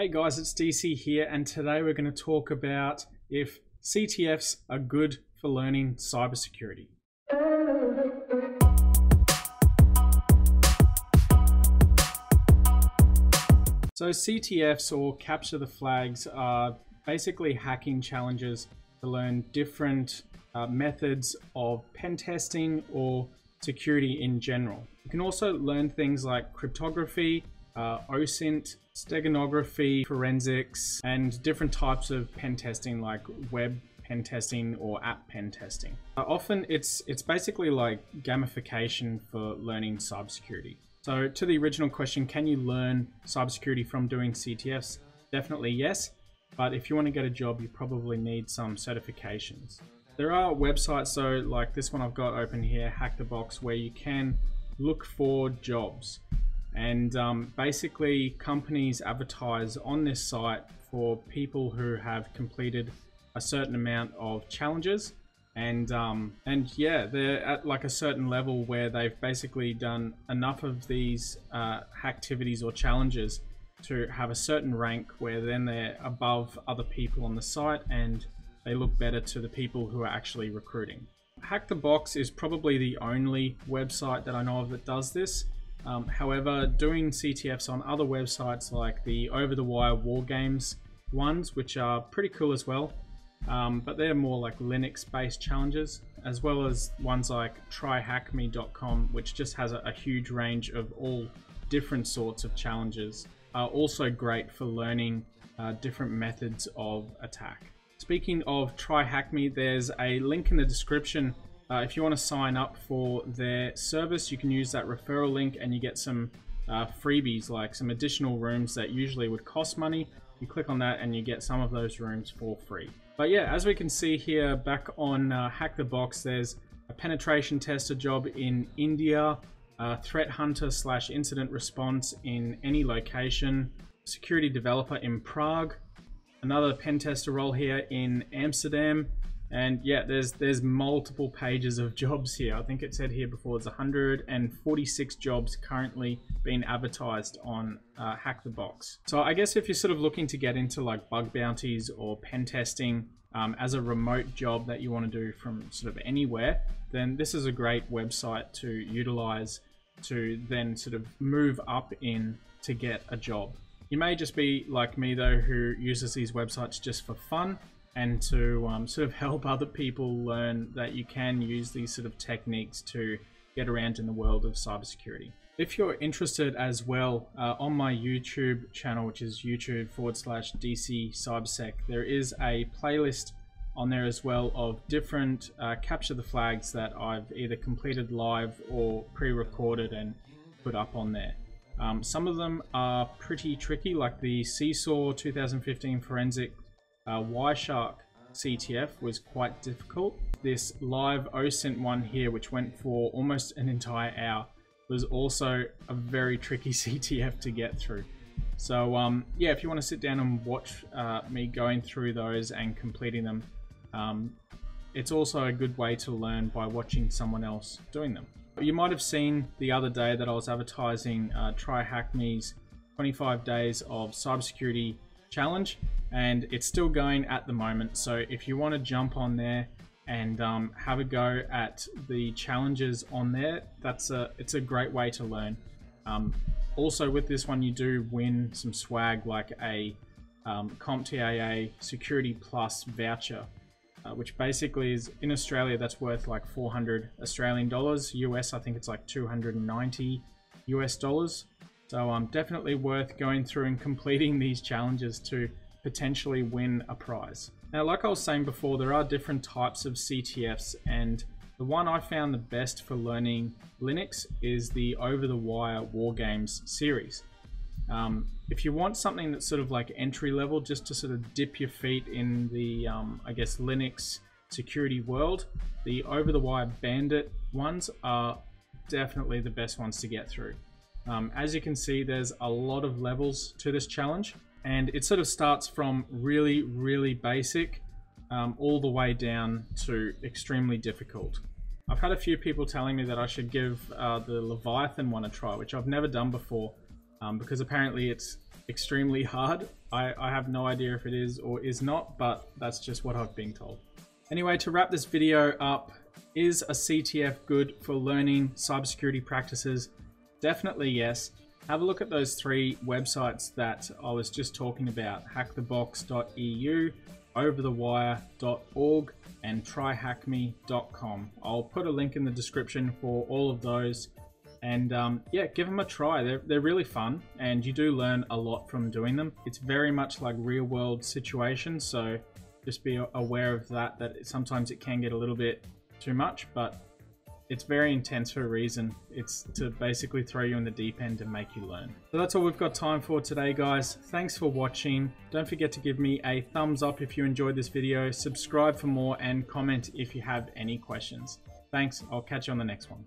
Hey guys, it's DC here, and today we're going to talk about if CTFs are good for learning cybersecurity. So CTFs or capture the flags are basically hacking challenges to learn different uh, methods of pen testing or security in general. You can also learn things like cryptography, uh, OSINT, steganography, forensics, and different types of pen testing like web pen testing or app pen testing. Uh, often it's it's basically like gamification for learning cybersecurity. So to the original question, can you learn cybersecurity from doing CTFs? Definitely yes, but if you want to get a job, you probably need some certifications. There are websites though, like this one I've got open here, Hack the Box, where you can look for jobs. And um, basically, companies advertise on this site for people who have completed a certain amount of challenges. And um, and yeah, they're at like a certain level where they've basically done enough of these uh, activities or challenges to have a certain rank where then they're above other people on the site and they look better to the people who are actually recruiting. Hack the Box is probably the only website that I know of that does this. Um, however, doing CTFs on other websites like the Over the Wire War Games ones, which are pretty cool as well, um, but they're more like Linux-based challenges, as well as ones like tryhackme.com, which just has a, a huge range of all different sorts of challenges, are also great for learning uh, different methods of attack. Speaking of TryHackMe, there's a link in the description uh, if you want to sign up for their service, you can use that referral link and you get some uh, freebies like some additional rooms that usually would cost money. You click on that and you get some of those rooms for free. But yeah, as we can see here back on uh, Hack the Box, there's a penetration tester job in India, threat hunter slash incident response in any location, security developer in Prague, another pen tester role here in Amsterdam, and yeah, there's there's multiple pages of jobs here. I think it said here before there's 146 jobs currently being advertised on uh, Hack the Box. So I guess if you're sort of looking to get into like bug bounties or pen testing um, as a remote job that you want to do from sort of anywhere, then this is a great website to utilize to then sort of move up in to get a job. You may just be like me though, who uses these websites just for fun and to um, sort of help other people learn that you can use these sort of techniques to get around in the world of cybersecurity. If you're interested as well, uh, on my YouTube channel, which is YouTube forward slash DC Cybersec, there is a playlist on there as well of different uh, capture the flags that I've either completed live or pre-recorded and put up on there. Um, some of them are pretty tricky, like the CSAW 2015 Forensic uh, Wireshark CTF was quite difficult. This live OSINT one here, which went for almost an entire hour, was also a very tricky CTF to get through. So um, yeah, if you want to sit down and watch uh, me going through those and completing them, um, it's also a good way to learn by watching someone else doing them. You might have seen the other day that I was advertising uh, TryHackMe's 25 days of cybersecurity challenge and it's still going at the moment. So if you want to jump on there and um, have a go at the challenges on there that's a it's a great way to learn. Um, also with this one you do win some swag like a um, CompTIA Security Plus voucher uh, which basically is in Australia that's worth like 400 Australian dollars. US I think it's like 290 US dollars so um, definitely worth going through and completing these challenges to potentially win a prize. Now, like I was saying before, there are different types of CTFs and the one I found the best for learning Linux is the Over the Wire War Games series. Um, if you want something that's sort of like entry level, just to sort of dip your feet in the, um, I guess, Linux security world, the Over the Wire Bandit ones are definitely the best ones to get through. Um, as you can see, there's a lot of levels to this challenge, and it sort of starts from really, really basic um, all the way down to extremely difficult. I've had a few people telling me that I should give uh, the Leviathan one a try, which I've never done before, um, because apparently it's extremely hard. I, I have no idea if it is or is not, but that's just what I've been told. Anyway, to wrap this video up, is a CTF good for learning cybersecurity practices? Definitely yes. Have a look at those three websites that I was just talking about, hackthebox.eu, overthewire.org, and tryhackme.com. I'll put a link in the description for all of those. And um, yeah, give them a try. They're, they're really fun and you do learn a lot from doing them. It's very much like real world situations. So just be aware of that, that sometimes it can get a little bit too much, but it's very intense for a reason. It's to basically throw you in the deep end and make you learn. So that's all we've got time for today, guys. Thanks for watching. Don't forget to give me a thumbs up if you enjoyed this video, subscribe for more, and comment if you have any questions. Thanks. I'll catch you on the next one.